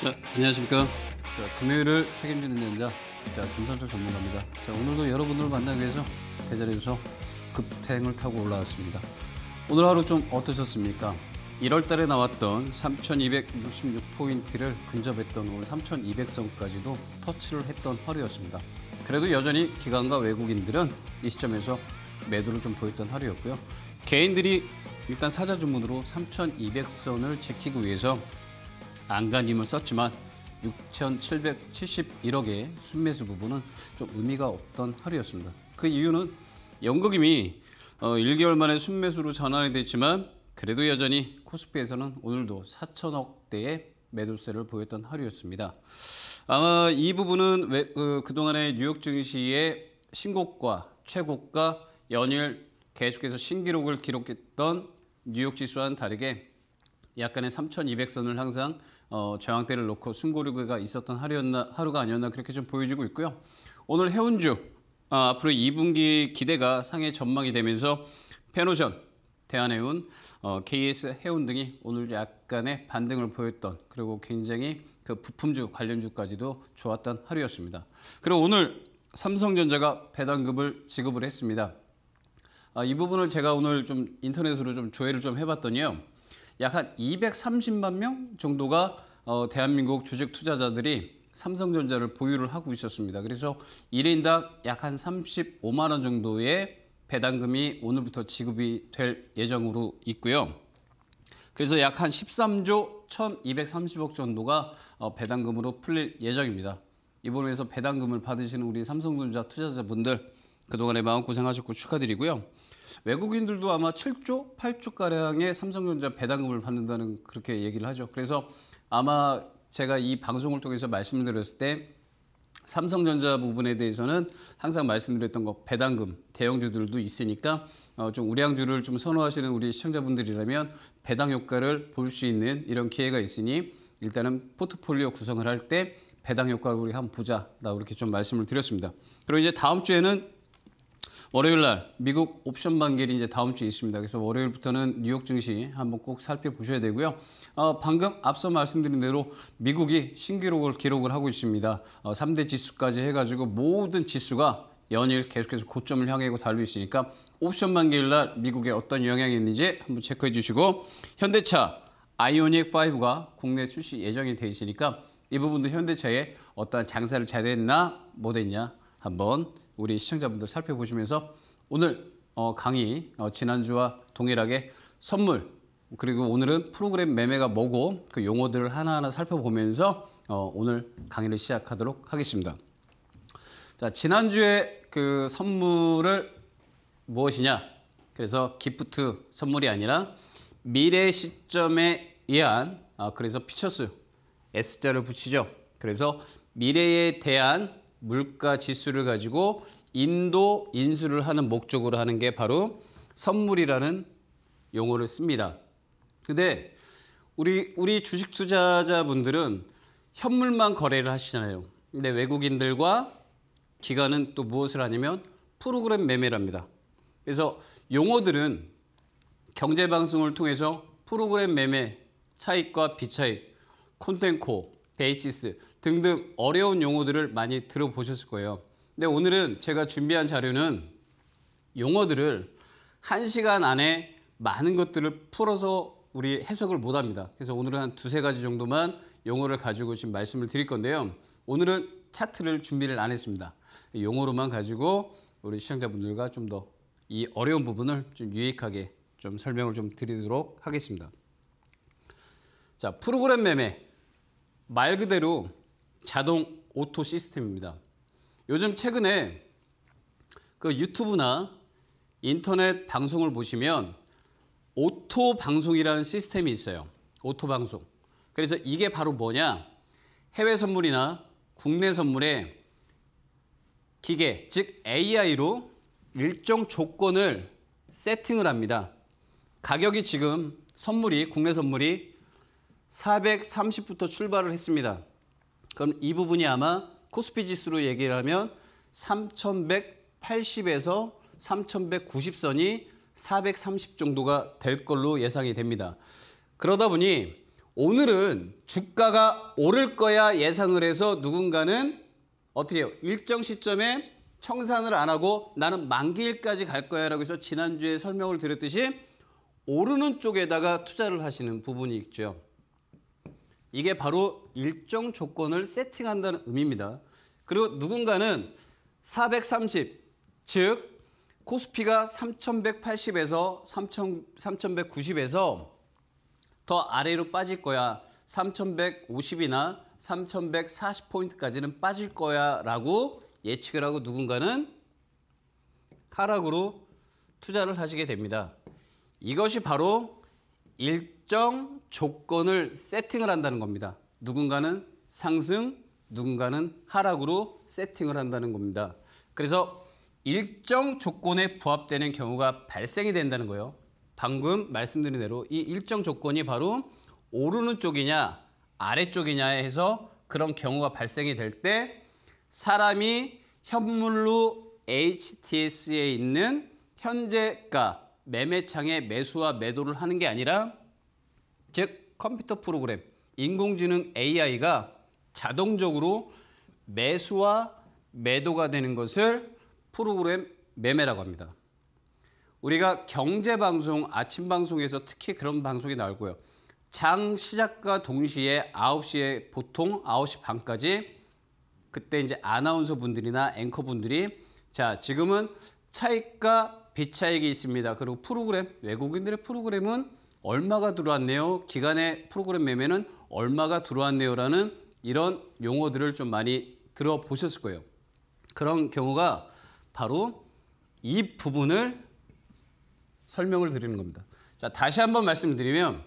자, 안녕하십니까. 자, 금요일을 책임지는 연자, 자, 김선철 전문가입니다. 자, 오늘도 여러분들을 만나기 위해서 대전에서 급행을 타고 올라왔습니다. 오늘 하루 좀 어떠셨습니까? 1월 달에 나왔던 3,266포인트를 근접했던 오늘 3,200선까지도 터치를 했던 하루였습니다. 그래도 여전히 기관과 외국인들은 이 시점에서 매도를 좀 보였던 하루였고요. 개인들이 일단 사자 주문으로 3,200선을 지키기 위해서 안간힘을 썼지만 6,771억의 순매수 부분은 좀 의미가 없던 하루였습니다. 그 이유는 연극임이 어, 1개월 만에 순매수로 전환이 됐지만 그래도 여전히 코스피에서는 오늘도 4천억대의 매도세를 보였던 하루였습니다. 아마 이 부분은 왜, 그, 그동안의 뉴욕 증시의 신고가, 최고가 연일 계속해서 신기록을 기록했던 뉴욕 지수와는 다르게 약간의 3,200선을 항상 어, 저항대를 놓고 순고르가 있었던 하루였나 하루가 아니었나 그렇게 좀 보여지고 있고요. 오늘 해운주 아, 앞으로 2분기 기대가 상해 전망이 되면서 페노션, 대한해운, 어, KS 해운 등이 오늘 약간의 반등을 보였던 그리고 굉장히 그 부품주 관련주까지도 좋았던 하루였습니다. 그리고 오늘 삼성전자가 배당금을 지급을 했습니다. 아, 이 부분을 제가 오늘 좀 인터넷으로 좀 조회를 좀 해봤더니요. 약 한 230만 명 정도가 어, 대한민국 주식 투자자들이 삼성전자를 보유를 하고 있었습니다. 그래서 1인당 약 한 35만 원 정도의 배당금이 오늘부터 지급이 될 예정으로 있고요. 그래서 약 한 13조 1,230억 정도가 어, 배당금으로 풀릴 예정입니다. 이번에서 배당금을 받으시는 우리 삼성전자 투자자분들 그동안에 마음 고생하셨고 축하드리고요. 외국인들도 아마 7조, 8조 가량의 삼성전자 배당금을 받는다는 그렇게 얘기를 하죠. 그래서 아마 제가 이 방송을 통해서 말씀을 드렸을 때 삼성전자 부분에 대해서는 항상 말씀드렸던 것 배당금 대형주들도 있으니까 어, 좀 우량주를 좀 선호하시는 우리 시청자분들이라면 배당 효과를 볼 수 있는 이런 기회가 있으니 일단은 포트폴리오 구성을 할 때 배당 효과를 우리 한번 보자라고 이렇게 좀 말씀을 드렸습니다. 그리고 이제 다음 주에는 월요일 날 미국 옵션 반결이 이제 다음 주에 있습니다. 그래서 월요일부터는 뉴욕 증시 한번 꼭 살펴보셔야 되고요. 어, 방금 앞서 말씀드린 대로 미국이 신기록을 기록을 하고 있습니다. 어, 3대 지수까지 해가지고 모든 지수가 연일 계속해서 고점을 향해 달리고 있으니까 옵션 반기일 날 미국에 어떤 영향이 있는지 한번 체크해 주시고 현대차 아이오닉 5가 국내 출시 예정이 돼 있으니까 이 부분도 현대차에 어떠한 장사를 잘했나 못했냐 한번 우리 시청자분들 살펴보시면서 오늘 어, 강의 어, 지난주와 동일하게 선물 그리고 오늘은 프로그램 매매가 뭐고 그 용어들을 하나하나 살펴보면서 어, 오늘 강의를 시작하도록 하겠습니다. 자 지난주에 그 선물을 무엇이냐? 그래서 gift 선물이 아니라 미래 시점에 의한 아, 그래서 futures S자를 붙이죠. 그래서 미래에 대한 물가 지수를 가지고 인도 인수를 하는 목적으로 하는 게 바로 선물이라는 용어를 씁니다. 근데 우리 우리 주식 투자자분들은 현물만 거래를 하시잖아요. 근데 외국인들과 기관은 또 무엇을 하냐면 프로그램 매매랍니다. 그래서 용어들은 경제 방송을 통해서 프로그램 매매, 차익과 비차익, 콘텐코, 베이시스 등등 어려운 용어들을 많이 들어보셨을 거예요. 근데 오늘은 제가 준비한 자료는 용어들을 한 시간 안에 많은 것들을 풀어서 우리 해석을 못 합니다. 그래서 오늘은 한 두세 가지 정도만 용어를 가지고 지금 말씀을 드릴 건데요. 오늘은 차트를 준비를 안 했습니다. 용어로만 가지고 우리 시청자분들과 좀 더 이 어려운 부분을 좀 유익하게 좀 설명을 좀 드리도록 하겠습니다. 자, 프로그램 매매. 말 그대로 자동 auto 시스템입니다. 요즘 최근에 그 유튜브나 인터넷 방송을 보시면 auto 방송이라는 시스템이 있어요. auto 방송. 그래서 이게 바로 뭐냐? 해외 선물이나 국내 선물에 기계, 즉 AI로 일정 조건을 세팅을 합니다. 가격이 지금 선물이 국내 선물이 430부터 출발을 했습니다. 그럼 이 부분이 아마 코스피 지수로 얘기를 하면 3180에서 3190선이 430 정도가 될 걸로 예상이 됩니다. 그러다 보니 오늘은 주가가 오를 거야 예상을 해서 누군가는 어떻게 해요? 일정 시점에 청산을 안 하고 나는 만기일까지 갈 거야 라고 해서 지난주에 설명을 드렸듯이 오르는 쪽에다가 투자를 하시는 부분이 있죠. 이게 바로 일정 조건을 세팅한다는 의미입니다. 그리고 누군가는 430, 즉 코스피가 3180에서 3190에서 더 아래로 빠질 거야. 3150이나 3140포인트까지는 빠질 거야 라고 예측을 하고 누군가는 하락으로 투자를 하시게 됩니다. 이것이 바로 일정 조건을 세팅을 한다는 겁니다. 누군가는 상승, 누군가는 하락으로 세팅을 한다는 겁니다. 그래서 일정 조건에 부합되는 경우가 발생이 된다는 거예요. 방금 말씀드린 대로 이 일정 조건이 바로 오르는 쪽이냐 아래쪽이냐 해서 그런 경우가 발생이 될 때 사람이 현물로 HTS에 있는 현재가 매매창에 매수와 매도를 하는 게 아니라 즉 컴퓨터 프로그램 인공지능 AI가 자동적으로 매수와 매도가 되는 것을 프로그램 매매라고 합니다. 우리가 경제 방송 아침 방송에서 특히 그런 방송이 나오고요. 장 시작과 동시에 9시에 보통 9시 반까지 그때 이제 아나운서 분들이나 앵커 분들이 자, 지금은 차익과 비차익이 있습니다. 그리고 프로그램 외국인들의 프로그램은 얼마가 들어왔네요. 기간의 프로그램 매매는 얼마가 들어왔네요라는 이런 용어들을 좀 많이 들어보셨을 거예요. 그런 경우가 바로 이 부분을 설명을 드리는 겁니다. 자, 다시 한번 말씀드리면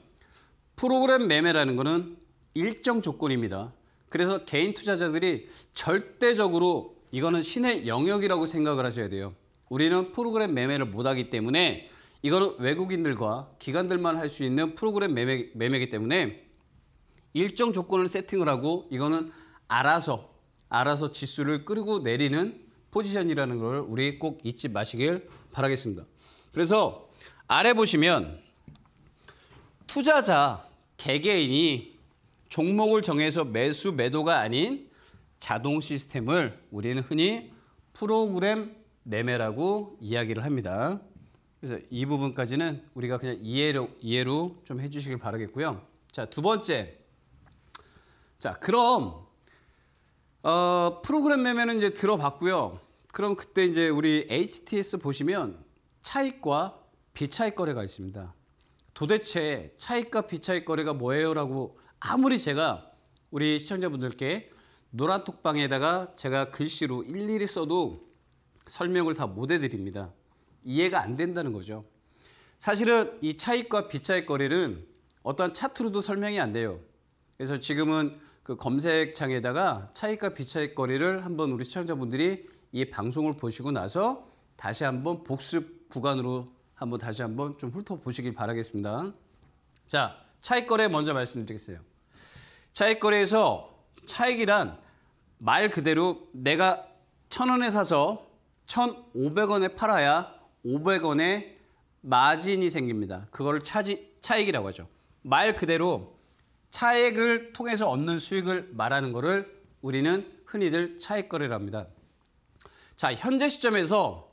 프로그램 매매라는 것은 일정 조건입니다. 그래서 개인 투자자들이 절대적으로 이거는 신의 영역이라고 생각을 하셔야 돼요. 우리는 프로그램 매매를 못하기 때문에 이거는 외국인들과 기관들만 할 수 있는 프로그램 매매, 매매이기 때문에 일정 조건을 세팅을 하고 이거는 알아서 알아서 지수를 끌고 내리는 포지션이라는 걸 우리 꼭 잊지 마시길 바라겠습니다. 그래서 아래 보시면 투자자 개개인이 종목을 정해서 매수 매도가 아닌 자동 시스템을 우리는 흔히 프로그램 매매라고 이야기를 합니다. 그래서 이 부분까지는 우리가 그냥 이해로 이해로 좀 해주시길 바라겠고요. 자 두 번째, 자 그럼 어, 프로그램 매매는 이제 들어봤고요. 그럼 그때 이제 우리 HTS 보시면 차익과 비차익 거래가 있습니다. 도대체 차익과 비차익 거래가 뭐예요 라고 아무리 제가 우리 시청자분들께 노란 톡방에다가 제가 글씨로 일일이 써도 설명을 다 못 해드립니다. 이해가 안 된다는 거죠. 사실은 이 차익과 비차익 거래는 어떤 차트로도 설명이 안 돼요. 그래서 지금은 그 검색창에다가 차익과 비차익 거래를 한번 우리 시청자분들이 이 방송을 보시고 나서 다시 한번 복습 구간으로 한번 다시 한번 좀 훑어보시길 바라겠습니다. 자, 차익 거래 먼저 말씀드리겠어요. 차익 거래에서 차익이란 말 그대로 내가 천 원에 사서 천오백 원에 팔아야 오백 원의 마진이 생깁니다. 그걸 차지, 차익이라고 하죠. 말 그대로 차액을 통해서 얻는 수익을 말하는 것을 우리는 흔히들 차익 거래를 합니다. 자, 현재 시점에서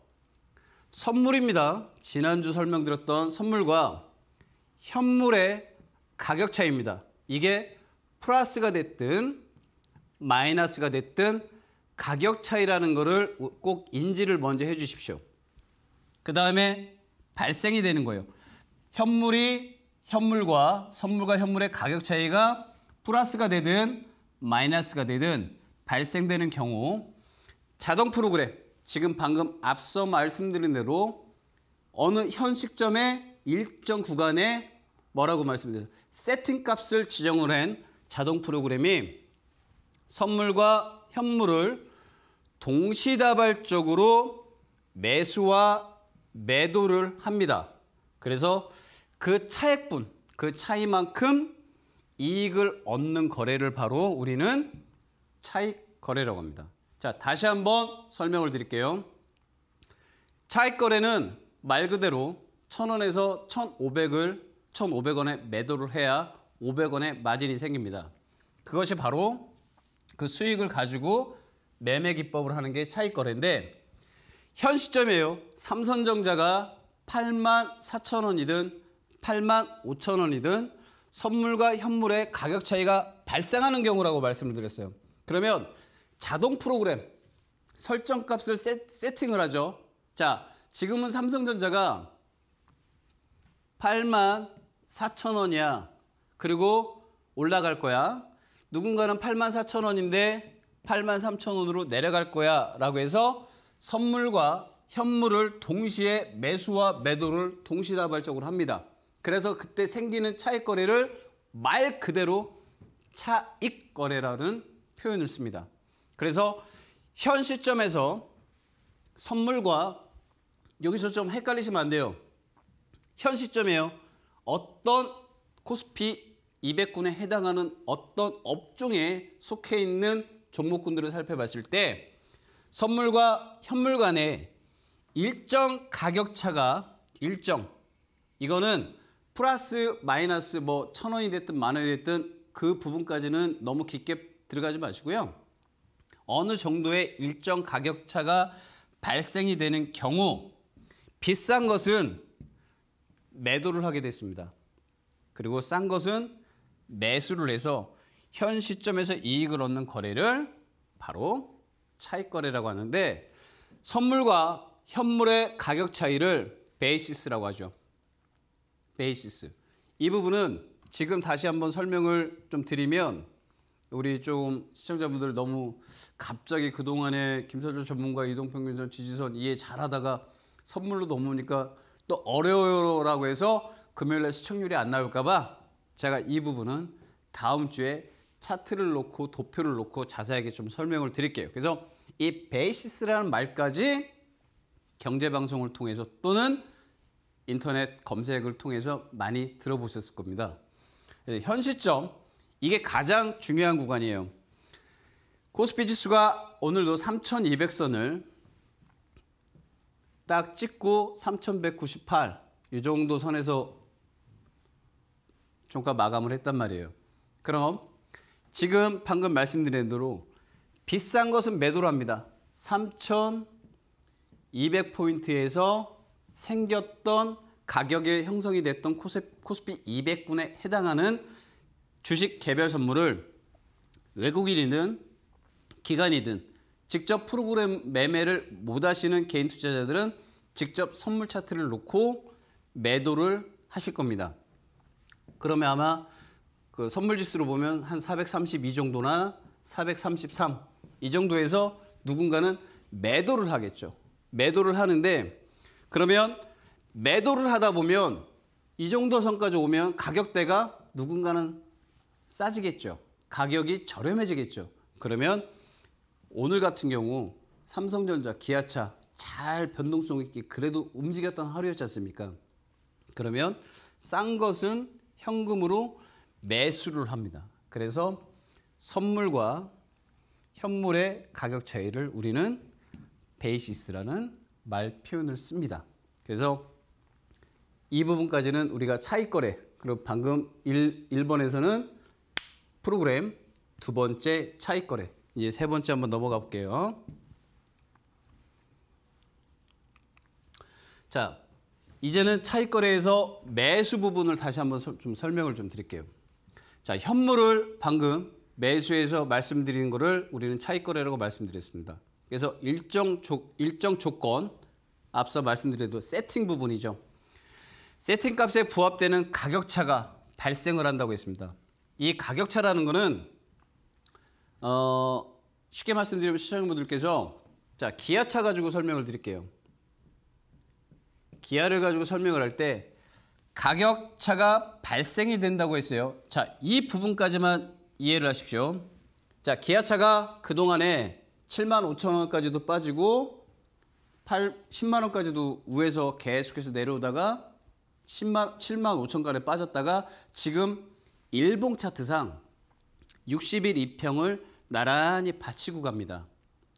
선물입니다. 지난주 설명드렸던 선물과 현물의 가격 차이입니다. 이게 플러스가 됐든 마이너스가 됐든 가격 차이라는 것을 꼭 인지를 먼저 해 주십시오. 그 다음에 발생이 되는 거예요. 현물이 현물과 선물과 현물의 가격 차이가 플러스가 되든 마이너스가 되든 발생되는 경우 자동 프로그램 지금 방금 앞서 말씀드린 대로 어느 현 시점에 일정 구간에 뭐라고 말씀드렸어요? 세팅 값을 지정을 한 자동 프로그램이 선물과 현물을 동시다발적으로 매수와 매도를 합니다. 그래서 그 차액분, 그 차이만큼 이익을 얻는 거래를 바로 우리는 차익 거래라고 합니다. 자, 다시 한번 설명을 드릴게요. 차익 거래는 말 그대로 1,000원에서 1,500을 1,500원에 매도를 해야 500원의 마진이 생깁니다. 그것이 바로 그 수익을 가지고 매매 기법을 하는 게 차익 거래인데 현 시점이에요. 삼성전자가 8만 4천 원이든 8만 5천 원이든 선물과 현물의 가격 차이가 발생하는 경우라고 말씀을 드렸어요. 그러면 자동 프로그램 설정값을 세, 세팅을 하죠. 자, 지금은 삼성전자가 8만 4천 원이야. 그리고 올라갈 거야. 누군가는 8만 4천 원인데 8만 3천 원으로 내려갈 거야 라고 해서 선물과 현물을 동시에 매수와 매도를 동시다발적으로 합니다. 그래서 그때 생기는 차익 거래를 말 그대로 차익 거래라는 표현을 씁니다. 그래서 현 시점에서 선물과 여기서 좀 헷갈리시면 안 돼요. 현 시점이에요. 어떤 코스피 200군에 해당하는 어떤 업종에 속해 있는 종목군들을 살펴봤을 때 선물과 현물 간의 일정 가격 차가 일정 이거는 플러스 마이너스 뭐 천 원이 됐든 만 원이 됐든 그 부분까지는 너무 깊게 들어가지 마시고요. 어느 정도의 일정 가격 차가 발생이 되는 경우 비싼 것은 매도를 하게 됐습니다. 그리고 싼 것은 매수를 해서 현 시점에서 이익을 얻는 거래를 바로 차익 거래라고 하는데 선물과 현물의 가격 차이를 베이시스라고 하죠. 베이시스. 이 부분은 지금 다시 한번 설명을 좀 드리면 우리 좀 시청자분들 너무 갑자기 그동안에 김서준 전문가 이동평균선 지지선 이해 잘하다가 선물로 넘으니까 또 어려워요라고 해서 금요일에 시청률이 안 나올까 봐 제가 이 부분은 다음 주에 차트를 놓고 도표를 놓고 자세하게 좀 설명을 드릴게요. 그래서 이 베이시스라는 말까지 경제 방송을 통해서 또는 인터넷 검색을 통해서 많이 들어보셨을 겁니다. 현 시점 이게 가장 중요한 구간이에요. 코스피 지수가 오늘도 3,200선을 딱 찍고 3,198 이 정도 선에서 종가 마감을 했단 말이에요. 그럼 지금 방금 말씀드린 대로 비싼 것은 매도를 합니다. 3,200포인트에서 생겼던 가격에 형성이 됐던 코스피 200군에 해당하는 주식 개별 선물을 외국인이든 기관이든 직접 프로그램 매매를 못 하시는 개인 투자자들은 직접 선물 차트를 놓고 매도를 하실 겁니다. 그러면 아마 그 선물 지수로 보면 한 432 정도나 433 이 정도에서 누군가는 매도를 하겠죠. 매도를 하는데 그러면 매도를 하다 보면 이 정도 선까지 오면 가격대가 누군가는 싸지겠죠. 가격이 저렴해지겠죠. 그러면 오늘 같은 경우 삼성전자, 기아차 잘 변동성 있게 그래도 움직였던 하루였지 않습니까? 그러면 싼 것은 현금으로 매수를 합니다. 그래서 선물과 현물의 가격 차이를 우리는 베이시스라는 말 표현을 씁니다. 그래서 이 부분까지는 우리가 차익 거래 그리고 방금 1, 1번에서는 프로그램 두 번째 차익 거래 이제 세 번째 한번 넘어가 볼게요. 자, 이제는 차익 거래에서 매수 부분을 다시 한번 좀 설명을 좀 드릴게요. 자, 현물을 방금 매수해서 말씀드린 거를 우리는 차익 거래라고 말씀드렸습니다. 그래서 일정 조, 일정 조건 앞서 말씀드려도 세팅 부분이죠. 세팅 값에 부합되는 가격차가 발생을 한다고 했습니다. 이 가격차라는 거는 어, 쉽게 말씀드리면 시청자분들께서 자 기아차 가지고 설명을 드릴게요. 기아를 가지고 설명을 할 때 가격차가 발생이 된다고 했어요. 자, 이 부분까지만 이해를 하십시오. 자, 기아차가 그동안에 7만 5천 원까지도 빠지고 8, 10만 원까지도 우에서 계속해서 내려오다가 10만, 7만 5천까지 빠졌다가 지금 일봉 차트상 60일 이평을 나란히 받치고 갑니다.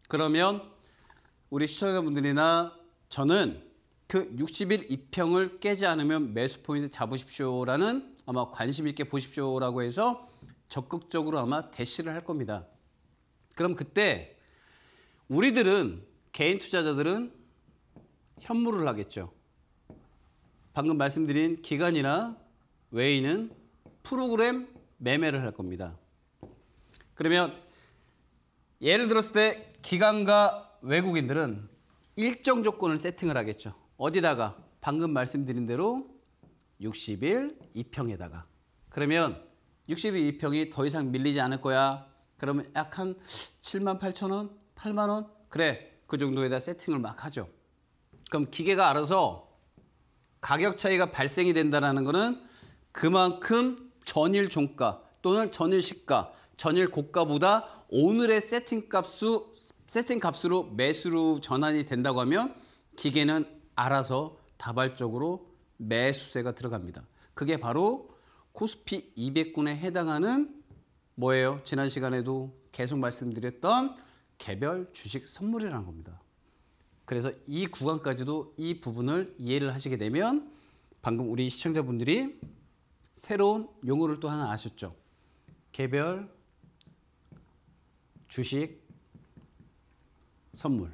그러면 우리 시청자분들이나 저는 그 60일 이평을 깨지 않으면 매수 포인트 잡으십시오라는 아마 관심 있게 보십시오라고 해서 적극적으로 아마 대시를 할 겁니다. 그럼 그때 우리들은 개인 투자자들은 현물을 하겠죠. 방금 말씀드린 기관이나 외인은 프로그램 매매를 할 겁니다. 그러면 예를 들었을 때 기관과 외국인들은 일정 조건을 세팅을 하겠죠. 어디다가 방금 말씀드린 대로 60일 2평에다가 그러면 60일 2평이 더 이상 밀리지 않을 거야. 그러면 약 한 7만 8천 원, 8만 원 그래 그 정도에다 세팅을 막 하죠. 그럼 기계가 알아서 가격 차이가 발생이 된다는 것은 그만큼 전일 종가 또는 전일 시가, 전일 고가보다 오늘의 세팅 값수 세팅 값으로 매수로 전환이 된다고 하면 기계는 알아서 다발적으로 매수세가 들어갑니다. 그게 바로 코스피 200군에 해당하는 뭐예요? 지난 시간에도 계속 말씀드렸던 개별 주식 선물이라는 겁니다. 그래서 이 구간까지도 이 부분을 이해를 하시게 되면 방금 우리 시청자분들이 새로운 용어를 또 하나 아셨죠? 개별 주식 선물.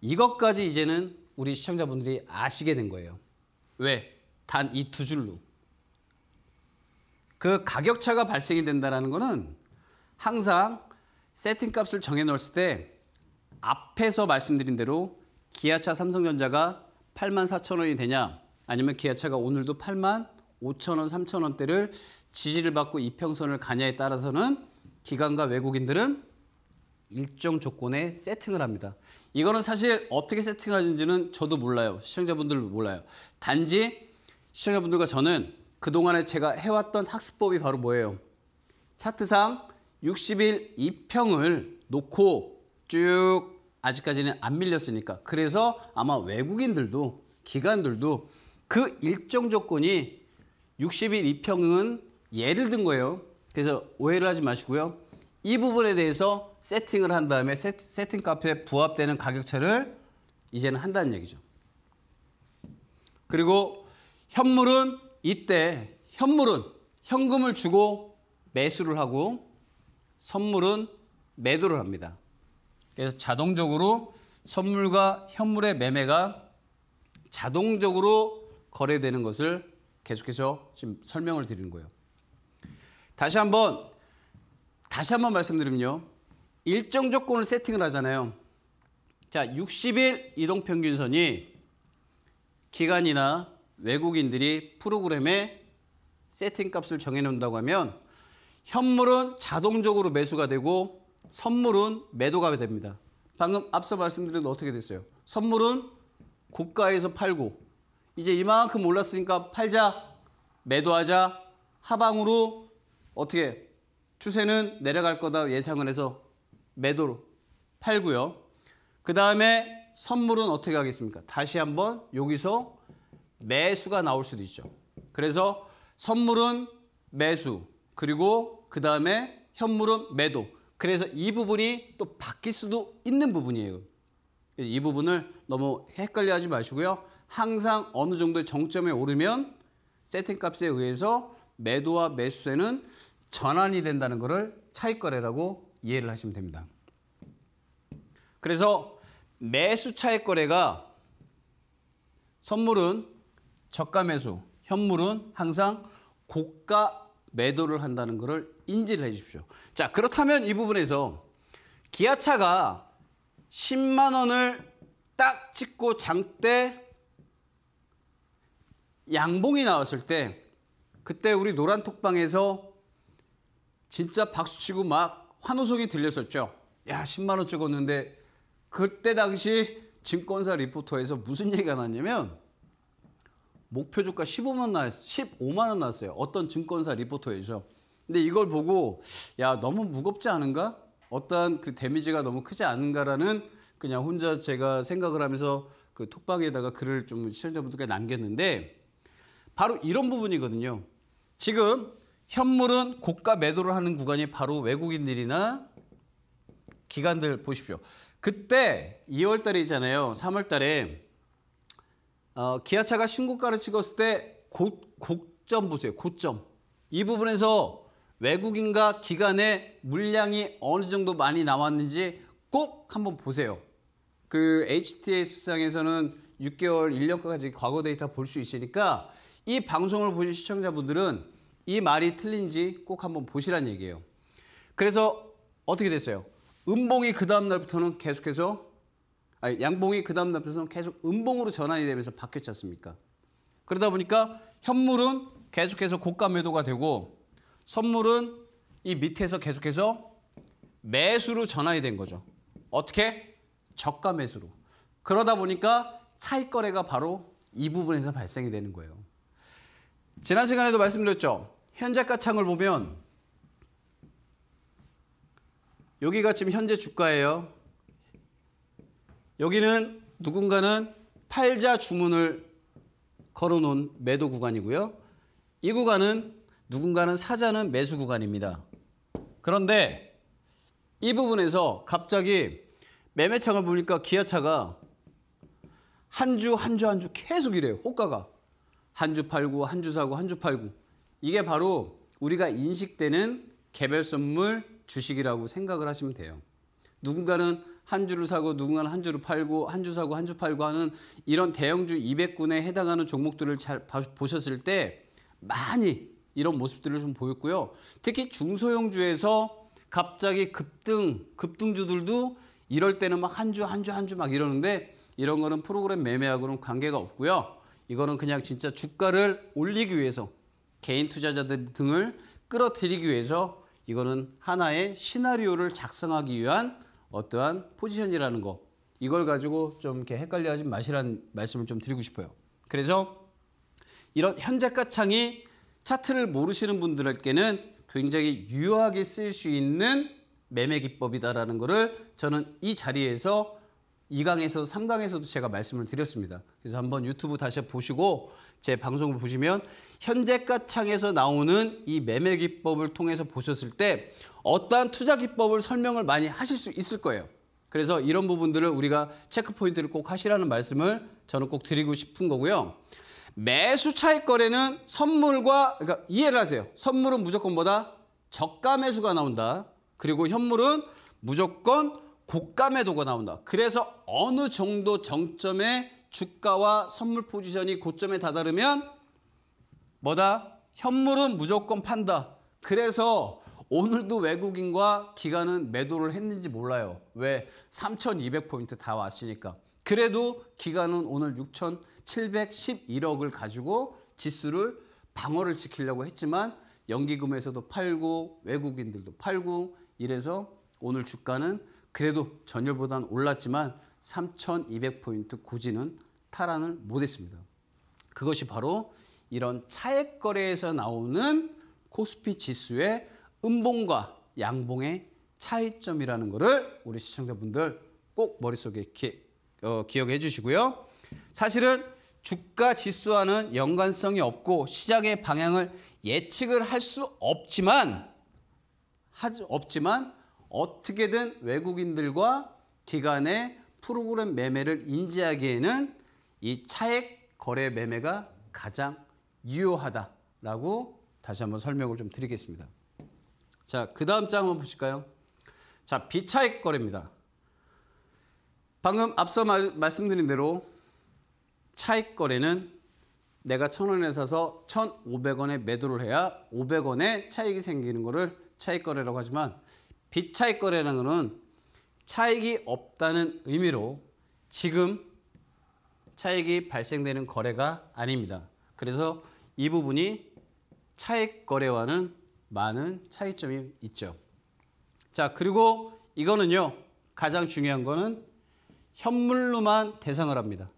이것까지 이제는 우리 시청자분들이 아시게 된 거예요. 왜? 단 이 두 줄로. 그 가격차가 발생이 된다는 것은 항상 세팅 값을 정해 놓았을 때 앞에서 말씀드린 대로 기아차 삼성전자가 8만 4천 원이 되냐 아니면 기아차가 오늘도 8만 5천 원, 3천 원대를 지지를 받고 이평선을 가냐에 따라서는 기관과 외국인들은 일정 조건에 세팅을 합니다. 이거는 사실 어떻게 세팅하는지는 저도 몰라요. 시청자분들도 몰라요. 단지 시청자분들과 저는 그동안에 제가 해왔던 학습법이 바로 뭐예요? 차트상 60일 2평을 놓고 쭉 아직까지는 안 밀렸으니까 그래서 아마 외국인들도 기관들도 그 일정 조건이 60일 2평은 예를 든 거예요. 그래서 오해를 하지 마시고요. 이 부분에 대해서 세팅을 한 다음에 세, 세팅 값에 부합되는 가격차를 이제는 한다는 얘기죠. 그리고 현물은 이때 현물은 현금을 주고 매수를 하고 선물은 매도를 합니다. 그래서 자동적으로 선물과 현물의 매매가 자동적으로 거래되는 것을 계속해서 지금 설명을 드리는 거예요. 다시 한번 다시 한번 말씀드리면요. 일정 조건을 세팅을 하잖아요. 자, 60일 이동 평균선이 기관이나 외국인들이 프로그램에 세팅 값을 정해 놓는다고 하면 현물은 자동적으로 매수가 되고 선물은 매도가 됩니다. 방금 앞서 말씀드린 어떻게 됐어요? 선물은 고가에서 팔고 이제 이만큼 올랐으니까 팔자 매도하자 하방으로 어떻게 추세는 내려갈 거다 예상을 해서 매도로 팔고요. 그 다음에 선물은 어떻게 하겠습니까? 다시 한번 여기서 매수가 나올 수도 있죠. 그래서 선물은 매수 그리고 그 다음에 현물은 매도. 그래서 이 부분이 또 바뀔 수도 있는 부분이에요. 이 부분을 너무 헷갈려 하지 마시고요. 항상 어느 정도의 정점에 오르면 세팅 값에 의해서 매도와 매수세는 전환이 된다는 것을 차익거래라고 이해를 하시면 됩니다. 그래서 매수 차익 거래가 선물은 저가 매수, 현물은 항상 고가 매도를 한다는 것을 인지를 해 주십시오. 자, 그렇다면 이 부분에서 기아차가 10만 원을 딱 찍고 장대 양봉이 나왔을 때 그때 우리 노란 톡방에서 진짜 박수치고 막 환호성이 들렸었죠. 야 10만 원 찍었는데 그때 당시 증권사 리포터에서 무슨 얘기가 나왔냐면 목표 주가 15만 나왔 15만 원 나왔어요. 어떤 증권사 리포터에서. 근데 이걸 보고 야 너무 무겁지 않은가? 어떠한 그 데미지가 너무 크지 않은가라는 그냥 혼자 제가 생각을 하면서 그 톡방에다가 글을 좀 시청자분들께 남겼는데 바로 이런 부분이거든요. 지금 현물은 고가 매도를 하는 구간이 바로 외국인들이나 기관들 보십시오. 그때 2월 달이잖아요. 3월 달에 어, 기아차가 신고가를 찍었을 때 고, 고점 보세요. 고점. 이 부분에서 외국인과 기관의 물량이 어느 정도 많이 나왔는지 꼭 한번 보세요. 그 HTS상에서는 6개월, 1년까지 과거 데이터 볼 수 있으니까 이 방송을 보신 시청자분들은 이 말이 틀린지 꼭 한번 보시란 얘기예요. 그래서 어떻게 됐어요? 음봉이 그 다음 날부터는 계속해서 아니, 양봉이 그 다음 날부터는 계속 음봉으로 전환이 되면서 바뀌었지 않습니까? 그러다 보니까 현물은 계속해서 고가 매도가 되고 선물은 이 밑에서 계속해서 매수로 전환이 된 거죠. 어떻게? 저가 매수로. 그러다 보니까 차익 거래가 바로 이 부분에서 발생이 되는 거예요. 지난 시간에도 말씀드렸죠. 현재가 창을 보면 여기가 지금 현재 주가예요. 여기는 누군가는 팔자 주문을 걸어놓은 매도 구간이고요. 이 구간은 누군가는 사자는 매수 구간입니다. 그런데 이 부분에서 갑자기 매매창을 보니까 기아차가 한 주 한 주 한 주 계속 이래요. 호가가. 한 주 팔고 한 주 사고 한 주 팔고. 이게 바로 우리가 인식되는 개별 선물 주식이라고 생각을 하시면 돼요. 누군가는 한 주를 사고 누군가는 한 주를 팔고 한 주 사고 한 주 팔고 하는 이런 대형주 200군에 해당하는 종목들을 잘 보셨을 때 많이 이런 모습들을 좀 보였고요. 특히 중소형주에서 갑자기 급등, 급등주들도 이럴 때는 막 한 주, 한 주, 한 주 막 이러는데 이런 거는 프로그램 매매하고는 관계가 없고요. 이거는 그냥 진짜 주가를 올리기 위해서 개인 투자자들 등을 끌어들이기 위해서 이거는 하나의 시나리오를 작성하기 위한 어떠한 포지션이라는 거 이걸 가지고 좀 이렇게 헷갈려하지 마시라는 말씀을 좀 드리고 싶어요. 그래서 이런 현재가 창이 차트를 모르시는 분들에게는 굉장히 유효하게 쓸 수 있는 매매 기법이다라는 것을 저는 이 자리에서 2강에서 3강에서도 제가 말씀을 드렸습니다. 그래서 한번 유튜브 다시 보시고 제 방송을 보시면 현재가 창에서 나오는 이 매매 기법을 통해서 보셨을 때 어떠한 투자 기법을 설명을 많이 하실 수 있을 거예요. 그래서 이런 부분들을 우리가 체크 포인트를 꼭 하시라는 말씀을 저는 꼭 드리고 싶은 거고요. 매수 차익 거래는 선물과 그러니까 이해를 하세요. 선물은 무조건 뭐다? 저가 매수가 나온다. 그리고 현물은 무조건 고가 매도가 나온다. 그래서 어느 정도 정점에 주가와 선물 포지션이 고점에 다다르면 뭐다? 현물은 무조건 판다. 그래서 오늘도 외국인과 기관은 매도를 했는지 몰라요. 왜? 3,200포인트 다 왔으니까. 그래도 기관은 오늘 6,711억을 가지고 지수를 방어를 지키려고 했지만 연기금에서도 팔고 외국인들도 팔고 이래서 오늘 주가는 그래도 전일보다는 올랐지만 3,200포인트 고지는 탈환을 못했습니다. 그것이 바로 이런 차액 거래에서 나오는 코스피 지수의 음봉과 양봉의 차이점이라는 것을 우리 시청자분들 꼭 머릿속에 기, 어, 기억해 주시고요. 사실은 주가 지수와는 연관성이 없고 시장의 방향을 예측을 할 수 없지만 하지 없지만 어떻게든 외국인들과 기관의 프로그램 매매를 인지하기에는 이 차액 거래 매매가 가장 유효하다라고 다시 한번 설명을 좀 드리겠습니다. 자, 그 다음 장 한번 보실까요? 자, 비차익 거래입니다. 방금 앞서 마, 말씀드린 대로 차익 거래는 내가 천 원에 사서 천오백 원에 매도를 해야 오백 원의 차익이 생기는 것을 차익 거래라고 하지만 비차익 거래라는 것은 차익이 없다는 의미로 지금 차익이 발생되는 거래가 아닙니다. 그래서 이 부분이 차익 거래와는 많은 차이점이 있죠. 자, 그리고 이거는요. 가장 중요한 거는 현물로만 대상을 합니다.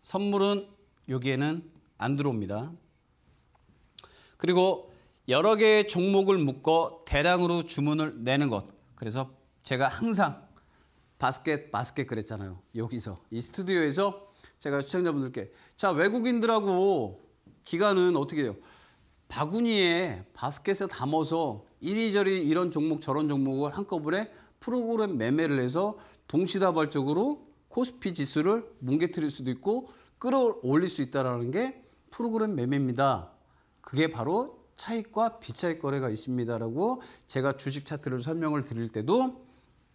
선물은 여기에는 안 들어옵니다. 그리고 여러 개의 종목을 묶어 대량으로 주문을 내는 것. 그래서 제가 항상 바스켓 바스켓 그랬잖아요. 여기서 이 스튜디오에서 제가 시청자분들께 자 외국인들하고 기간은 어떻게 돼요? 바구니에 바스켓에 담아서 이리저리 이런 종목 저런 종목을 한꺼번에 프로그램 매매를 해서 동시다발적으로 코스피 지수를 뭉개뜨릴 수도 있고 끌어올릴 수 있다는 게 프로그램 매매입니다. 그게 바로 차익과 비차익 거래가 있습니다라고 제가 주식 차트를 설명을 드릴 때도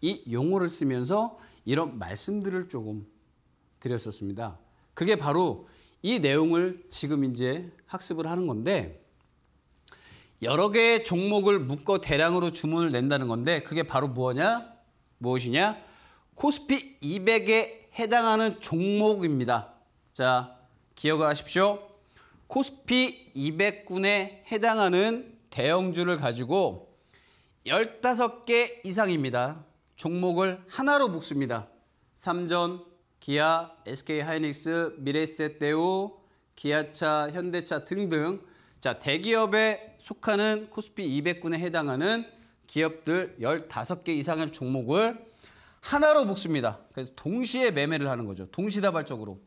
이 용어를 쓰면서 이런 말씀들을 조금 드렸었습니다. 그게 바로 이 내용을 지금 이제 학습을 하는 건데 여러 개의 종목을 묶어 대량으로 주문을 낸다는 건데 그게 바로 뭐냐? 무엇이냐? 코스피 200에 해당하는 종목입니다. 자, 기억을 하십시오. 코스피 200군에 해당하는 대형주를 가지고 15개 이상입니다. 종목을 하나로 묶습니다. 삼전, 기아, SK 하이닉스, 미래에셋대우, 기아차, 현대차 등등 자 대기업에 속하는 코스피 200군에 해당하는 기업들 15개 이상의 종목을 하나로 묶습니다. 그래서 동시에 매매를 하는 거죠. 동시다발적으로.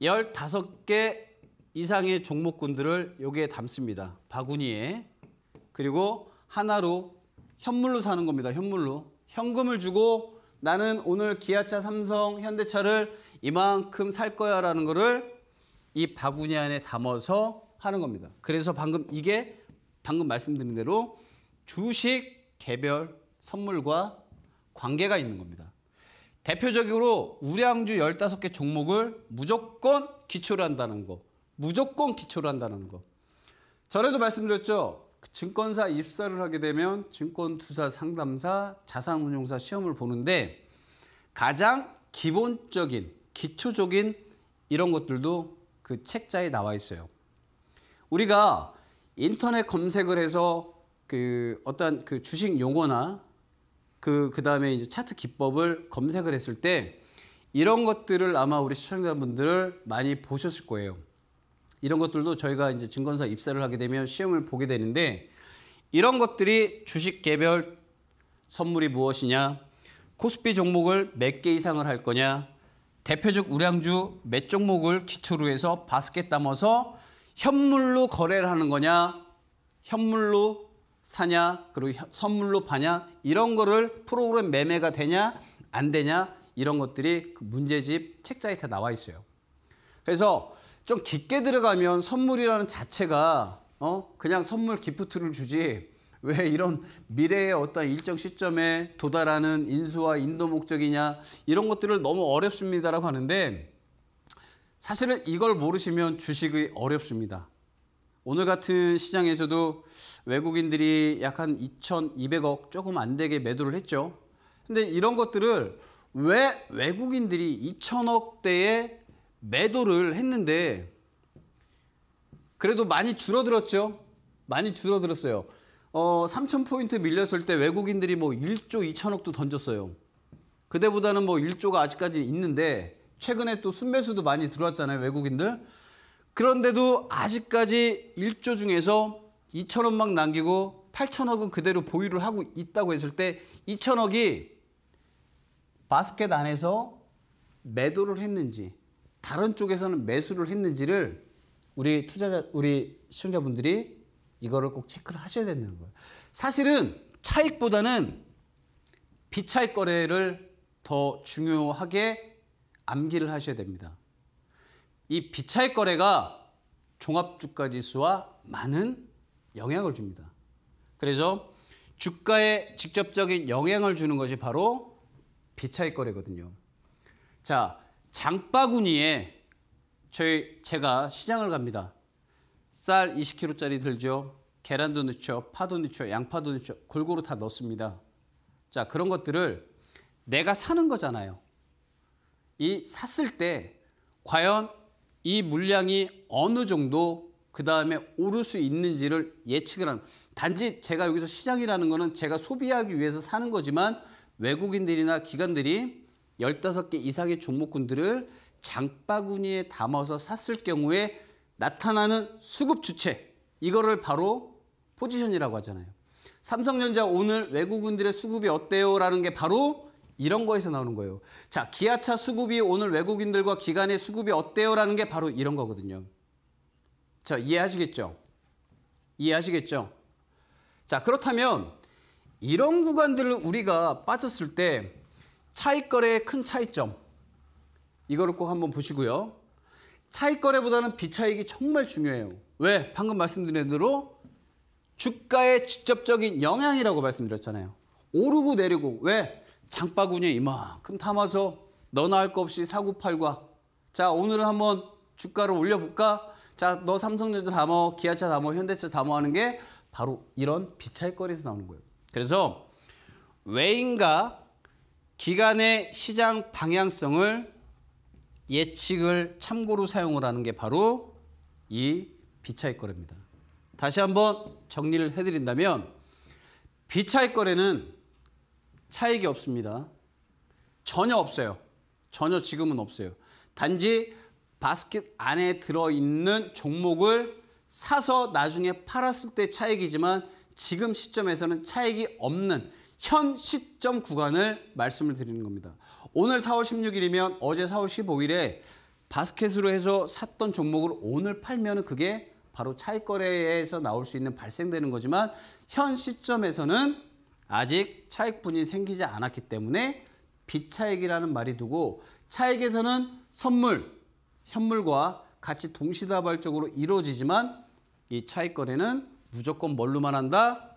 15개 이상의 종목군들을 여기에 담습니다. 바구니에. 그리고 하나로 현물로 사는 겁니다. 현물로. 현금을 주고 나는 오늘 기아차, 삼성, 현대차를 이만큼 살 거야 라는 거를 이 바구니 안에 담아서 하는 겁니다. 그래서 방금 이게 방금 말씀드린 대로 주식 개별 선물과 관계가 있는 겁니다. 대표적으로 우량주 15개 종목을 무조건 기초로 한다는 거. 무조건 기초로 한다는 거. 전에도 말씀드렸죠. 증권사 입사를 하게 되면 증권투자 상담사, 자산운용사 시험을 보는데 가장 기본적인, 기초적인 이런 것들도 그 책자에 나와 있어요. 우리가 인터넷 검색을 해서 그 어떤 그 주식 용어나 그 그 다음에 이제 차트 기법을 검색을 했을 때 이런 것들을 아마 우리 시청자분들 많이 보셨을 거예요. 이런 것들도 저희가 이제 증권사 입사를 하게 되면 시험을 보게 되는데 이런 것들이 주식 개별 선물이 무엇이냐, 코스피 종목을 몇 개 이상을 할 거냐, 대표적 우량주 몇 종목을 기초로 해서 바스켓 담아서 현물로 거래를 하는 거냐, 현물로 사냐, 그리고 선물로 파냐, 이런 거를 프로그램 매매가 되냐, 안 되냐, 이런 것들이 그 문제집 책자에 다 나와 있어요. 그래서 좀 깊게 들어가면 선물이라는 자체가 어 그냥 선물 기프트를 주지 왜 이런 미래의 어떤 일정 시점에 도달하는 인수와 인도 목적이냐 이런 것들을 너무 어렵습니다라고 하는데 사실은 이걸 모르시면 주식이 어렵습니다. 오늘 같은 시장에서도 외국인들이 약 한 2,200억 조금 안 되게 매도를 했죠. 근데 이런 것들을 왜 외국인들이 2천억대의 매도를 했는데 그래도 많이 줄어들었죠. 많이 줄어들었어요. 어, 3,000포인트 밀렸을 때 외국인들이 뭐 1조 2천억도 던졌어요. 그때보다는 뭐 1조가 아직까지 있는데 최근에 또 순매수도 많이 들어왔잖아요. 외국인들. 그런데도 아직까지 1조 중에서 2천억 막 남기고 8천억은 그대로 보유를 하고 있다고 했을 때 2천억이 바스켓 안에서 매도를 했는지 다른 쪽에서는 매수를 했는지를 우리 투자자, 우리 시청자분들이 이거를 꼭 체크를 하셔야 된다는 거예요. 사실은 차익보다는 비차익 거래를 더 중요하게 암기를 하셔야 됩니다. 이 비차익 거래가 종합 주가 지수와 많은 영향을 줍니다. 그래서 주가에 직접적인 영향을 주는 것이 바로 비차익 거래거든요. 자, 장바구니에 저희 제가 시장을 갑니다. 쌀 20kg짜리 들죠. 계란도 넣죠. 파도 넣죠. 양파도 넣죠. 골고루 다 넣습니다. 자, 그런 것들을 내가 사는 거잖아요. 이 샀을 때 과연 이 물량이 어느 정도 그 다음에 오를 수 있는지를 예측을 하는 단지 제가 여기서 시장이라는 거는 제가 소비하기 위해서 사는 거지만 외국인들이나 기관들이 15개 이상의 종목군들을 장바구니에 담아서 샀을 경우에 나타나는 수급 주체 이거를 바로 포지션이라고 하잖아요. 삼성전자 오늘 외국인들의 수급이 어때요? 라는 게 바로 이런 거에서 나오는 거예요. 자, 기아차 수급이 오늘 외국인들과 기관의 수급이 어때요? 라는 게 바로 이런 거거든요. 자, 이해하시겠죠? 이해하시겠죠? 자, 그렇다면 이런 구간들을 우리가 빠졌을 때 차익 거래의 큰 차이점 이거를 꼭 한번 보시고요. 차익 거래보다는 비차익이 정말 중요해요. 왜? 방금 말씀드린 대로 주가의 직접적인 영향이라고 말씀드렸잖아요. 오르고 내리고 왜? 장바구니에 이만큼 담아서 너나 할거 없이 사고 팔과 자 오늘은 한번 주가를 올려볼까? 자 너 삼성전자 담어, 기아차 담어, 현대차 담어 하는 게 바로 이런 비차익 거래에서 나오는 거예요. 그래서 외인과 기간의 시장 방향성을 예측을 참고로 사용을 하는 게 바로 이 비차익 거래입니다. 다시 한번 정리를 해드린다면 비차익 거래는 차익이 없습니다. 전혀 없어요. 전혀 지금은 없어요. 단지 바스켓 안에 들어있는 종목을 사서 나중에 팔았을 때 차익이지만 지금 시점에서는 차익이 없는 현 시점 구간을 말씀을 드리는 겁니다. 오늘 4월 16일이면 어제 4월 15일에 바스켓으로 해서 샀던 종목을 오늘 팔면은 그게 바로 차익 거래에서 나올 수 있는 발생되는 거지만 현 시점에서는 아직 차익분이 생기지 않았기 때문에 비차익이라는 말이 두고 차익에서는 선물, 현물과 같이 동시다발적으로 이루어지지만 이 차익 거래는 무조건 뭘로만 한다?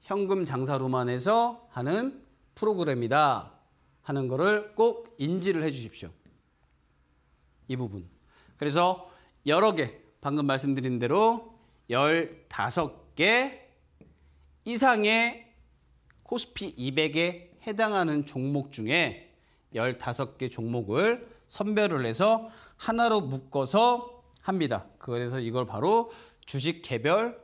현금 장사로만 해서 하는 프로그램이다 하는 거를 꼭 인지를 해 주십시오. 이 부분. 그래서 여러 개 방금 말씀드린 대로 15개 이상의 코스피 200에 해당하는 종목 중에 15개 종목을 선별을 해서 하나로 묶어서 합니다. 그래서 이걸 바로 주식 개별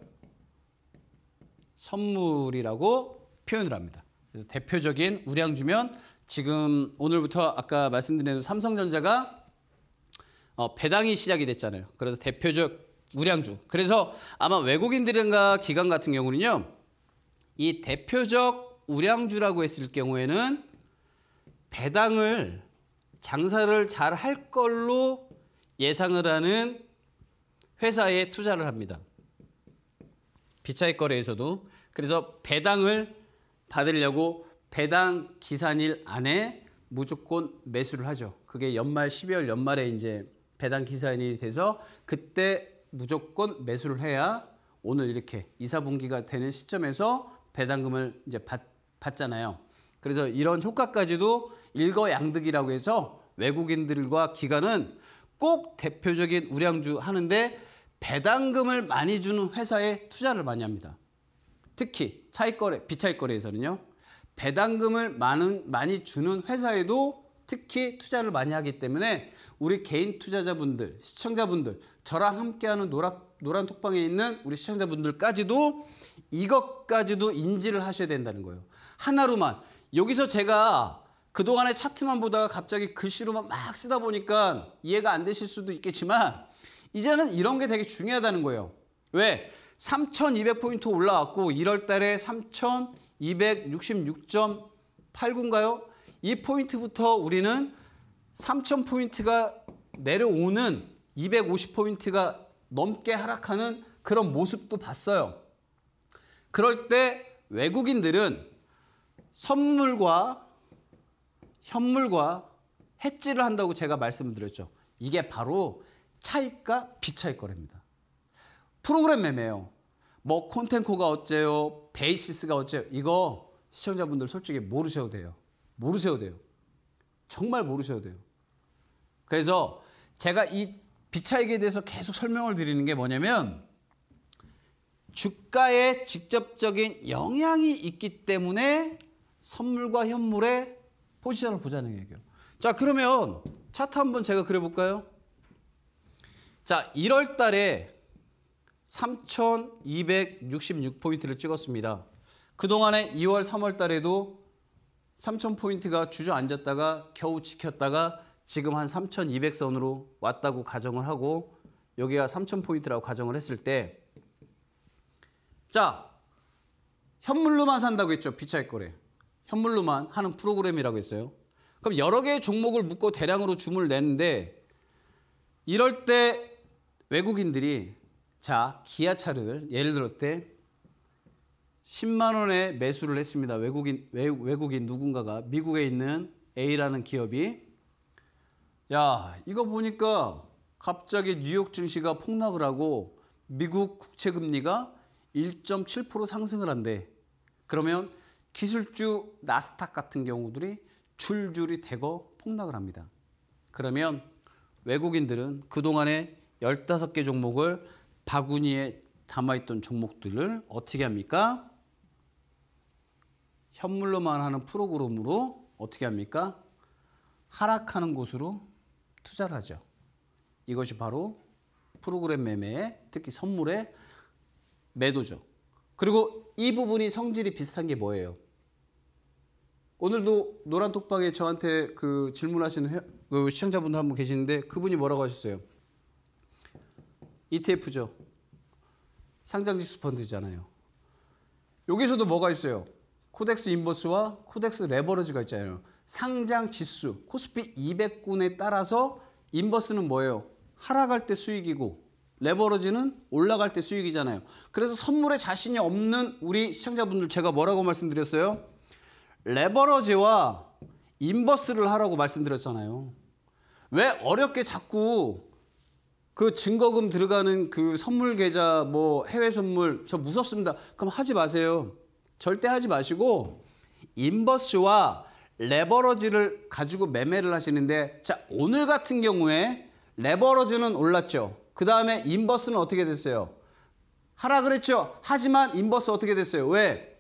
선물이라고 표현을 합니다. 그래서 대표적인 우량 주면 지금 오늘부터 아까 말씀드린 삼성전자가 어, 배당이 시작이 됐잖아요. 그래서 대표적 우량주. 그래서 아마 외국인들과 기관 같은 경우는요. 이 대표적 우량주라고 했을 경우에는 배당을 장사를 잘 할 걸로 예상을 하는 회사에 투자를 합니다. 비차익 거래에서도 그래서 배당을 받으려고 배당 기산일 안에 무조건 매수를 하죠. 그게 연말 12월 연말에 이제 배당 기산일이 돼서 그때 무조건 매수를 해야 오늘 이렇게 이사분기가 되는 시점에서 배당금을 이제 받, 받잖아요. 그래서 이런 효과까지도 일거양득이라고 해서 외국인들과 기관은 꼭 대표적인 우량주 하는데 배당금을 많이 주는 회사에 투자를 많이 합니다. 특히 차익거래, 비차익거래에서는요. 배당금을 많은, 많이 주는 회사에도 특히 투자를 많이 하기 때문에 우리 개인 투자자분들, 시청자분들, 저랑 함께하는 노란, 노란 톡방에 있는 우리 시청자분들까지도 이것까지도 인지를 하셔야 된다는 거예요. 하나로만. 여기서 제가 그동안의 차트만 보다가 갑자기 글씨로만 막 쓰다 보니까 이해가 안 되실 수도 있겠지만 이제는 이런 게 되게 중요하다는 거예요. 왜? 3,200포인트 올라왔고 1월 달에 3,266.89인가요? 이 포인트부터 우리는 3,000포인트가 내려오는 250포인트가 넘게 하락하는 그런 모습도 봤어요. 그럴 때 외국인들은 선물과 현물과 해지를 한다고 제가 말씀드렸죠. 이게 바로 차익과 비차익 거래입니다. 프로그램 매매요. 뭐 콘텐코가 어째요, 베이시스가 어째요. 이거 시청자분들 솔직히 모르셔도 돼요. 모르셔도 돼요. 정말 모르셔도 돼요. 그래서 제가 이 비차익에 대해서 계속 설명을 드리는 게 뭐냐면 주가에 직접적인 영향이 있기 때문에 선물과 현물의 포지션을 보자는 얘기예요. 자, 그러면 차트 한번 제가 그려볼까요? 자, 1월 달에 3,266포인트를 찍었습니다. 그동안에 2월, 3월 달에도 3,000포인트가 주저앉았다가 겨우 지켰다가 지금 한 3,200선으로 왔다고 가정을 하고 여기가 3,000포인트라고 가정을 했을 때 자, 현물로만 산다고 했죠. 비차익 거래. 현물로만 하는 프로그램이라고 했어요. 그럼 여러 개의 종목을 묶고 대량으로 주문을 내는데 이럴 때 외국인들이 자 기아차를 예를 들었을 때 10만 원에 매수를 했습니다. 외국인 외, 외국인 누군가가 미국에 있는 A라는 기업이 야 이거 보니까 갑자기 뉴욕 증시가 폭락을 하고 미국 국채 금리가 1.7% 상승을 한대. 그러면 기술주 나스닥 같은 경우들이 줄줄이 대거 폭락을 합니다. 그러면 외국인들은 그동안에 15개 종목을 바구니에 담아있던 종목들을 어떻게 합니까? 현물로만 하는 프로그램으로 어떻게 합니까? 하락하는 곳으로 투자를 하죠. 이것이 바로 프로그램 매매의 특히 선물의 매도죠. 그리고 이 부분이 성질이 비슷한 게 뭐예요? 오늘도 노란 톡방에 저한테 그 질문하시는 회, 그 시청자분들 한 분 계시는데 그분이 뭐라고 하셨어요? ETF죠. 상장지수 펀드잖아요. 여기서도 뭐가 있어요? KODEX inverse와 KODEX leverage가 있잖아요. 상장 지수 코스피 200군에 따라서 inverse는 뭐예요? 하락할 때 수익이고 leverage는 올라갈 때 수익이잖아요. 그래서 선물에 자신이 없는 우리 시청자분들 제가 뭐라고 말씀드렸어요? leverage와 inverse를 하라고 말씀드렸잖아요. 왜 어렵게 자꾸 그 증거금 들어가는 그 선물 계좌 뭐 해외 선물 저 무섭습니다. 그럼 하지 마세요. 절대 하지 마시고 inverse와 leverage를 가지고 매매를 하시는데 자 오늘 같은 경우에 leverage는 올랐죠. 그 다음에 inverse는 어떻게 됐어요? 하락했죠. 하지만 inverse 어떻게 됐어요? 왜?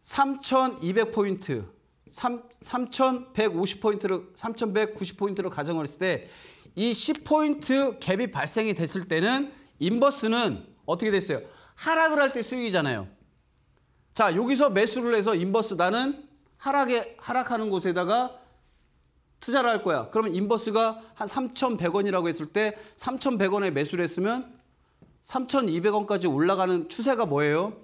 3,200포인트, 3,150포인트를, 3,190포인트를 가정을 했을 때 이 10포인트 갭이 발생이 됐을 때는 inverse는 어떻게 됐어요? 하락을 할 때 수익이잖아요. 자, 여기서 매수를 해서 inverse 나는 하락에, 하락하는 곳에다가 투자를 할 거야. 그러면 inverse가 한 3,100원이라고 했을 때 3,100원에 매수를 했으면 3,200원까지 올라가는 추세가 뭐예요?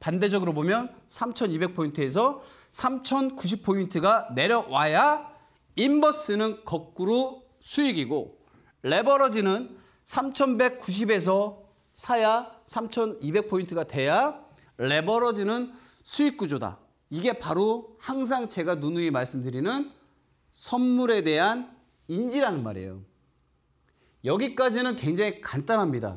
반대적으로 보면 3,200포인트에서 3,090포인트가 내려와야 inverse는 거꾸로 수익이고 레버러지는 3,190에서 사야 3,200포인트가 돼야 레버러지는 수익 구조다. 이게 바로 항상 제가 누누이 말씀드리는 선물에 대한 인지라는 말이에요. 여기까지는 굉장히 간단합니다.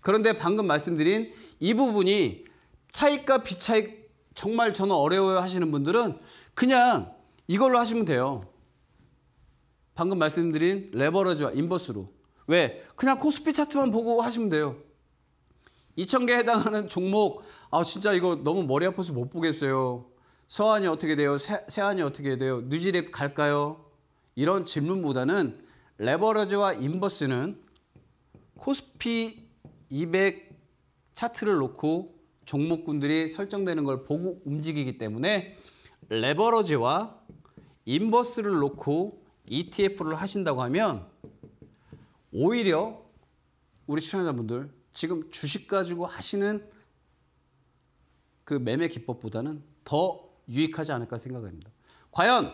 그런데 방금 말씀드린 이 부분이 차익과 비차익 정말 저는 어려워요 하시는 분들은 그냥 이걸로 하시면 돼요. 방금 말씀드린 leverage와 inverse로. 왜? 그냥 코스피 차트만 보고 하시면 돼요. 2,000개에 해당하는 종목, 아, 진짜 이거 너무 머리 아파서 못 보겠어요. 서한이 어떻게 돼요? 세, 세한이 어떻게 돼요? 뉴지랩 갈까요? 이런 질문보다는 leverage와 inverse는 코스피 200 차트를 놓고 종목군들이 설정되는 걸 보고 움직이기 때문에 레버러지와 인버스를 놓고 ETF를 하신다고 하면 오히려 우리 시청자분들 지금 주식 가지고 하시는 그 매매 기법보다는 더 유익하지 않을까 생각합니다. 과연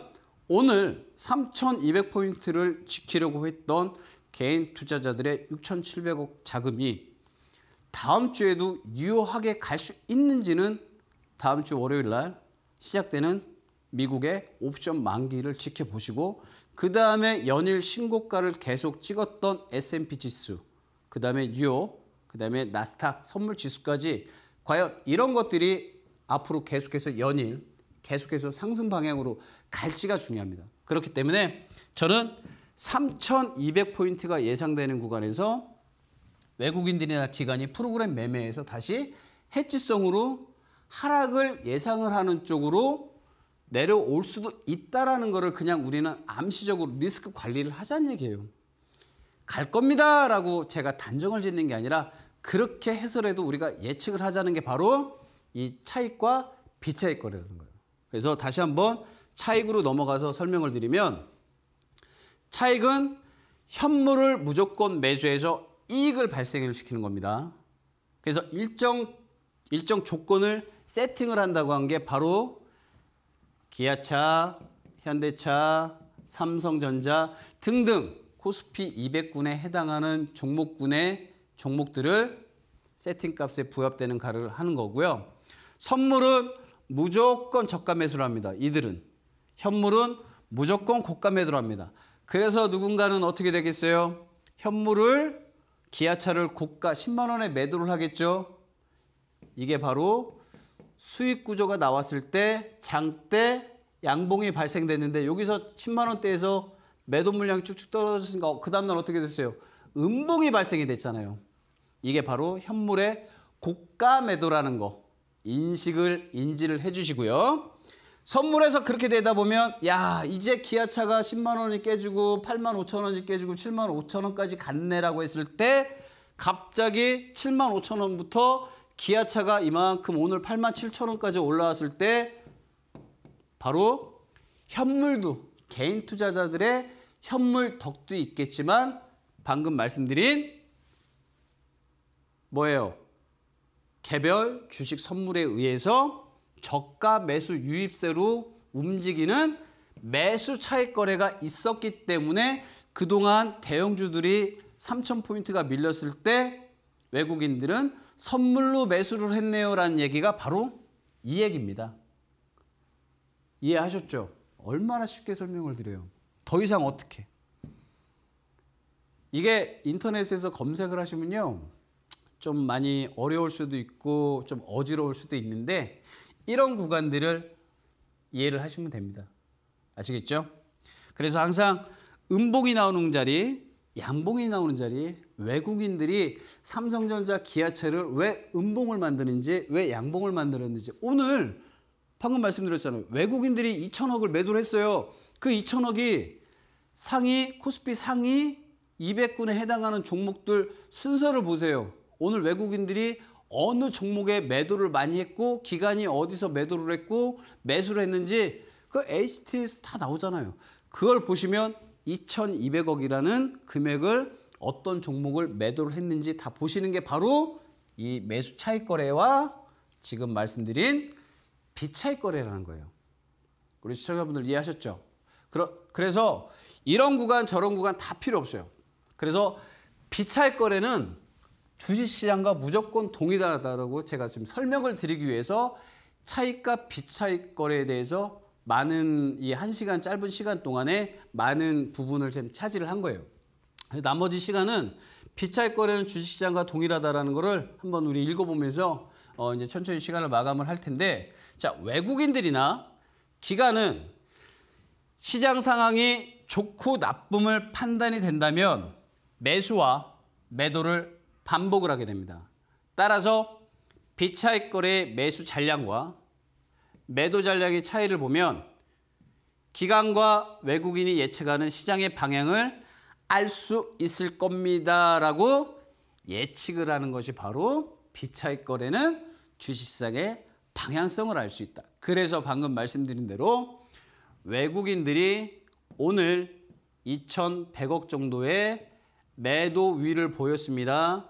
오늘 3,200포인트를 지키려고 했던 개인 투자자들의 6,700억 자금이 다음 주에도 유효하게 갈 수 있는지는 다음 주 월요일 날 시작되는 미국의 옵션 만기를 지켜보시고 그 다음에 연일 신고가를 계속 찍었던 S&P 지수, 그 다음에 뉴욕, 그 다음에 나스닥 선물 지수까지 과연 이런 것들이 앞으로 계속해서 연일 계속해서 상승 방향으로 갈지가 중요합니다. 그렇기 때문에 저는 3,200포인트가 예상되는 구간에서 외국인들이나 기관이 프로그램 매매에서 다시 해지성으로 하락을 예상을 하는 쪽으로 내려올 수도 있다라는 것을 그냥 우리는 암시적으로 리스크 관리를 하자는 얘기예요. 갈 겁니다 라고 제가 단정을 짓는 게 아니라 그렇게 해서라도 우리가 예측을 하자는 게 바로 이 차익과 비차익 거래라는 거예요. 그래서 다시 한번 차익으로 넘어가서 설명을 드리면 차익은 현물을 무조건 매수해서 이익을 발생을 시키는 겁니다. 그래서 일정 일정 조건을 세팅을 한다고 한 게 바로 기아차, 현대차, 삼성전자 등등 코스피 200군에 해당하는 종목군의 종목들을 세팅값에 부합되는 가를 하는 거고요. 선물은 무조건 저가 매수를 합니다. 이들은 현물은 무조건 고가 매도를 합니다. 그래서 누군가는 어떻게 되겠어요? 현물을 기아차를 고가 10만 원에 매도를 하겠죠. 이게 바로 수익 구조가 나왔을 때 장대 양봉이 발생됐는데 여기서 10만 원대에서 매도 물량이 쭉쭉 떨어졌으니까 그 다음날 어떻게 됐어요? 음봉이 발생이 됐잖아요. 이게 바로 현물의 고가 매도라는 거 인식을 인지를 해주시고요. 선물에서 그렇게 되다 보면 야 이제 기아차가 10만 원이 깨지고 8만 5천 원이 깨지고 7만 5천 원까지 갔네라고 했을 때 갑자기 7만 5천 원부터 기아차가 이만큼 오늘 8만 7천 원까지 올라왔을 때 바로 현물도 개인 투자자들의 현물 덕도 있겠지만 방금 말씀드린 뭐예요? 개별 주식 선물에 의해서 저가 매수 유입세로 움직이는 매수 차익 거래가 있었기 때문에 그동안 대형주들이 3,000포인트가 밀렸을 때 외국인들은 선물로 매수를 했네요라는 얘기가 바로 이 얘기입니다. 이해하셨죠? 얼마나 쉽게 설명을 드려요. 더 이상 어떻게? 이게 인터넷에서 검색을 하시면요. 좀 많이 어려울 수도 있고 좀 어지러울 수도 있는데 이런 구간들을 이해를 하시면 됩니다. 아시겠죠? 그래서 항상 음봉이 나오는 자리, 양봉이 나오는 자리, 외국인들이 삼성전자 기아차를 왜 음봉을 만드는지, 왜 양봉을 만들었는지 오늘 방금 말씀드렸잖아요. 외국인들이 2천억을 매도를 했어요. 그 2천억이 상위 코스피 상위 200군에 해당하는 종목들 순서를 보세요. 오늘 외국인들이 어느 종목에 매도를 많이 했고 기간이 어디서 매도를 했고 매수를 했는지 그 HTS 다 나오잖아요. 그걸 보시면 2,200억이라는 금액을 어떤 종목을 매도를 했는지 다 보시는 게 바로 이 매수 차익 거래와 지금 말씀드린 비차익 거래라는 거예요. 우리 시청자분들 이해하셨죠? 그래서 이런 구간 저런 구간 다 필요 없어요. 그래서 비차익 거래는 주식시장과 무조건 동일하다고 제가 지금 설명을 드리기 위해서 차익과 비차익 거래에 대해서 많은 이 한 시간 짧은 시간 동안에 많은 부분을 좀 차지를 한 거예요. 나머지 시간은 비차익 거래는 주식시장과 동일하다라는 거를 한번 우리 읽어보면서 어 이제 천천히 시간을 마감을 할 텐데 자 외국인들이나 기관은 시장 상황이 좋고 나쁨을 판단이 된다면 매수와 매도를 반복을 하게 됩니다. 따라서 비차익 거래의 매수 잔량과 매도 잔량의 차이를 보면 기관과 외국인이 예측하는 시장의 방향을 알 수 있을 겁니다라고 예측을 하는 것이 바로 비차익 거래는 주식시장의 방향성을 알 수 있다. 그래서 방금 말씀드린 대로 외국인들이 오늘 2,100억 정도의 매도 위를 보였습니다.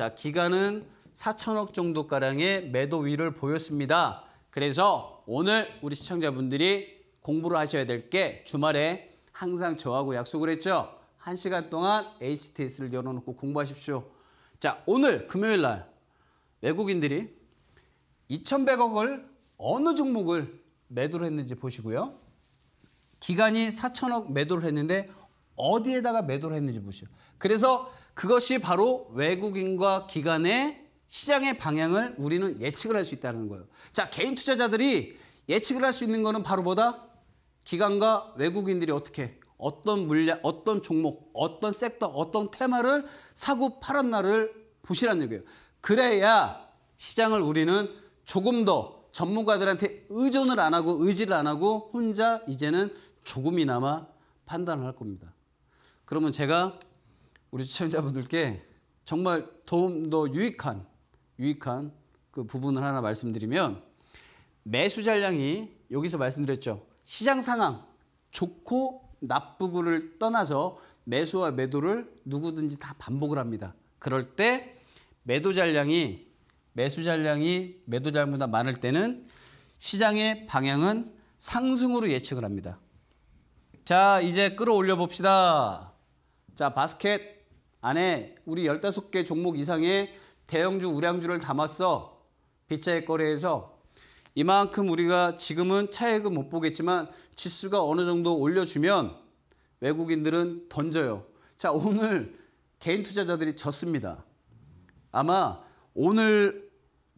자, 기간은 4천억 정도 가량의 매도 위를 보였습니다. 그래서 오늘 우리 시청자분들이 공부를 하셔야 될 게 주말에 항상 저하고 약속을 했죠. 한 시간 동안 HTS를 열어놓고 공부하십시오. 자, 오늘 금요일 날 외국인들이 2,100억을 어느 종목을 매도를 했는지 보시고요. 기간이 4천억 매도를 했는데 어디에다가 매도를 했는지 보시오. 그래서 그것이 바로 외국인과 기관의 시장의 방향을 우리는 예측을 할 수 있다는 거예요. 자, 개인 투자자들이 예측을 할 수 있는 거는 바로 뭐다? 기관과 외국인들이 어떻게 어떤 물량, 어떤 종목, 어떤 섹터, 어떤 테마를 사고 팔았나를 보시라는 얘기예요. 그래야 시장을 우리는 조금 더 전문가들한테 의존을 안 하고 의지를 안 하고 혼자 이제는 조금이나마 판단을 할 겁니다. 그러면 제가 우리 시청자분들께 정말 좀더 유익한 유익한 그 부분을 하나 말씀드리면 매수 잔량이 여기서 말씀드렸죠. 시장 상황 좋고 나쁘고를 떠나서 매수와 매도를 누구든지 다 반복을 합니다. 그럴 때 매도 잔량이 매수 잔량이 매도 잔량보다 많을 때는 시장의 방향은 상승으로 예측을 합니다. 자, 이제 끌어올려 봅시다. 자, 바스켓 안에 우리 15개 종목 이상의 대형주, 우량주를 담았어. 빗자의 거래에서 이만큼 우리가 지금은 차액은 못 보겠지만 지수가 어느 정도 올려주면 외국인들은 던져요. 자, 오늘 개인 투자자들이 졌습니다. 아마 오늘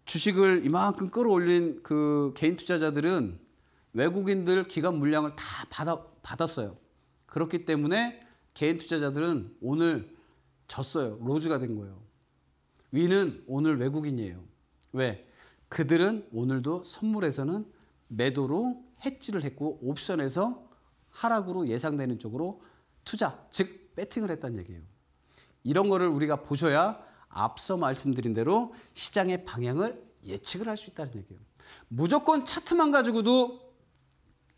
주식을 이만큼 끌어올린 그 개인 투자자들은 외국인들 기관 물량을 다 받아, 받았어요. 그렇기 때문에 개인 투자자들은 오늘 졌어요. 로즈가 된 거예요. 위는 오늘 외국인이에요. 왜? 그들은 오늘도 선물에서는 매도로 해지를 했고 옵션에서 하락으로 예상되는 쪽으로 투자, 즉 배팅을 했다는 얘기예요. 이런 거를 우리가 보셔야 앞서 말씀드린 대로 시장의 방향을 예측을 할 수 있다는 얘기예요. 무조건 차트만 가지고도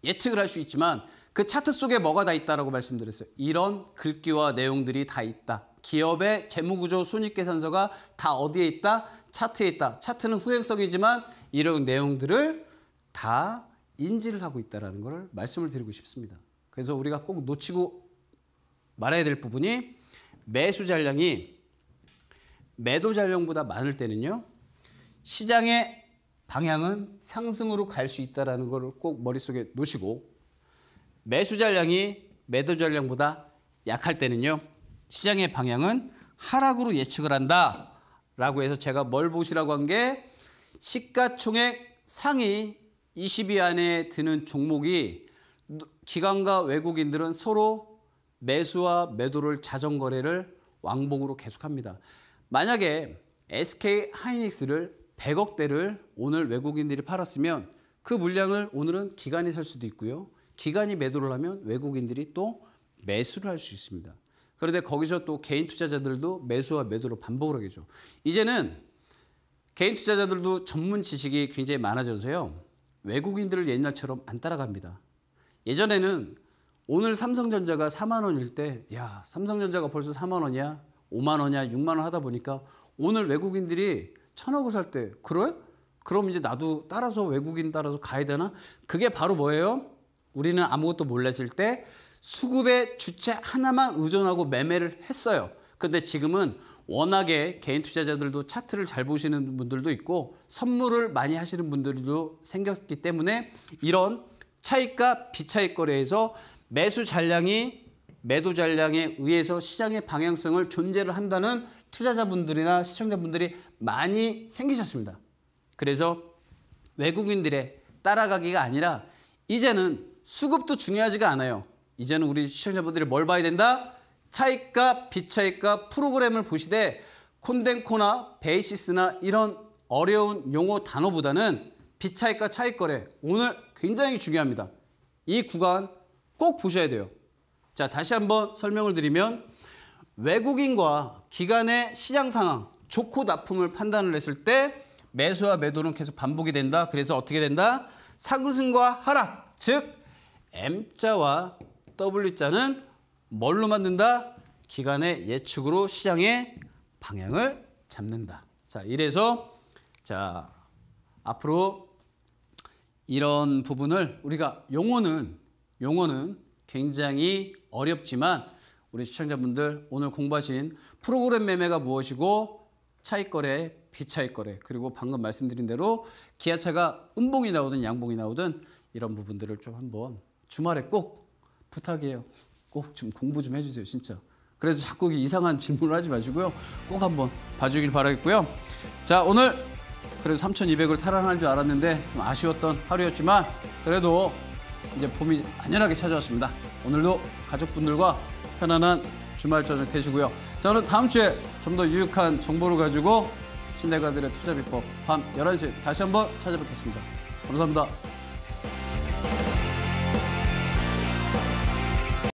예측을 할 수 있지만 그 차트 속에 뭐가 다 있다라고 말씀드렸어요. 이런 글귀와 내용들이 다 있다. 기업의 재무구조 손익계산서가 다 어디에 있다? 차트에 있다. 차트는 후행성이지만 이런 내용들을 다 인지를 하고 있다는 것을 말씀을 드리고 싶습니다. 그래서 우리가 꼭 놓치고 말아야 될 부분이 매수 잔량이 매도 잔량보다 많을 때는요. 시장의 방향은 상승으로 갈 수 있다는 것을 꼭 머릿속에 놓으시고 매수 잔량이 매도 잔량보다 약할 때는요. 시장의 방향은 하락으로 예측을 한다 라고 해서 제가 뭘 보시라고 한 게 시가총액 상위 20위 안에 드는 종목이 기관과 외국인들은 서로 매수와 매도를 자전 거래를 왕복으로 계속합니다. 만약에 SK 하이닉스를 100억대를 오늘 외국인들이 팔았으면 그 물량을 오늘은 기관이 살 수도 있고요. 기관이 매도를 하면 외국인들이 또 매수를 할 수 있습니다. 그런데 거기서 또 개인 투자자들도 매수와 매도로 반복을 하겠죠. 이제는 개인 투자자들도 전문 지식이 굉장히 많아져서요. 외국인들을 옛날처럼 안 따라갑니다. 예전에는 오늘 삼성전자가 4만 원일 때, 야, 삼성전자가 벌써 4만 원이야? 5만 원이야? 6만 원 하다 보니까 오늘 외국인들이 천억을 살 때, 그래? 그럼 이제 나도 따라서 외국인 따라서 가야 되나? 그게 바로 뭐예요? 우리는 아무것도 몰랐을 때 수급의 주체 하나만 의존하고 매매를 했어요. 근데 지금은 워낙에 개인 투자자들도 차트를 잘 보시는 분들도 있고 선물을 많이 하시는 분들도 생겼기 때문에 이런 차익과 비차익 거래에서 매수 잔량이 매도 잔량에 의해서 시장의 방향성을 존재를 한다는 투자자분들이나 시청자분들이 많이 생기셨습니다. 그래서 외국인들의 따라가기가 아니라 이제는 수급도 중요하지가 않아요. 이제는 우리 시청자분들이 뭘 봐야 된다? 차익과 비차익과 프로그램을 보시되 콘덴코나 베이시스나 이런 어려운 용어 단어보다는 비차익과 차익 거래 오늘 굉장히 중요합니다. 이 구간 꼭 보셔야 돼요. 자, 다시 한번 설명을 드리면 외국인과 기관의 시장 상황, 좋고 나쁨을 판단을 했을 때 매수와 매도는 계속 반복이 된다. 그래서 어떻게 된다? 상승과 하락, 즉 M자와 W자는 뭘로 만든다? 기간의 예측으로 시장의 방향을 잡는다. 자, 이래서 자, 앞으로 이런 부분을 우리가 용어는 용어는 굉장히 어렵지만 우리 시청자분들 오늘 공부하신 프로그램 매매가 무엇이고 차익 거래, 비차익 거래 그리고 방금 말씀드린 대로 기아차가 음봉이 나오든 양봉이 나오든 이런 부분들을 좀 한번 주말에 꼭 부탁해요. 꼭 좀 공부 좀 해주세요, 진짜. 그래서 자꾸 이상한 질문을 하지 마시고요. 꼭 한번 봐주길 바라겠고요. 자, 오늘 그래도 3,200을 탈환할 줄 알았는데 좀 아쉬웠던 하루였지만 그래도 이제 봄이 안연하게 찾아왔습니다. 오늘도 가족분들과 편안한 주말 저녁 되시고요. 저는 다음 주에 좀 더 유익한 정보를 가지고 신대가들의 투자 비법 밤 11시 다시 한번 찾아뵙겠습니다. 감사합니다.